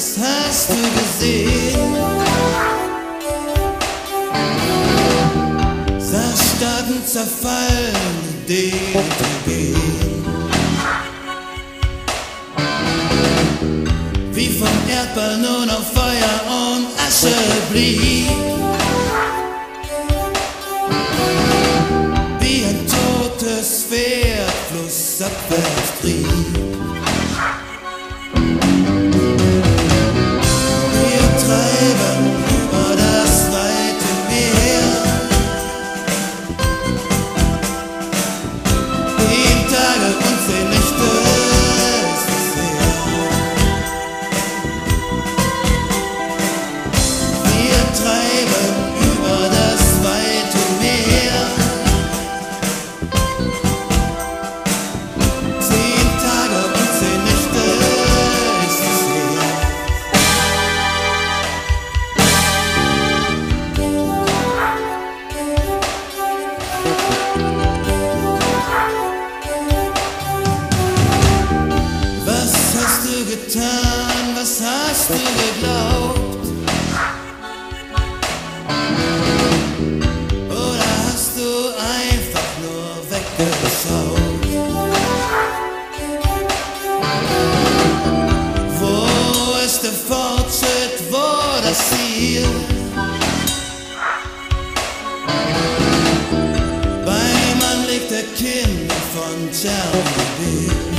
was hast du gesehen? Sah Staaten zerfallen, Dinge. Wie vom Erdball nur noch Feuer und Asche blieb. Wie ein totes Pferd flussabwärts trieb. Ziel? Beim Anblick der Kinder von Tschernobyl.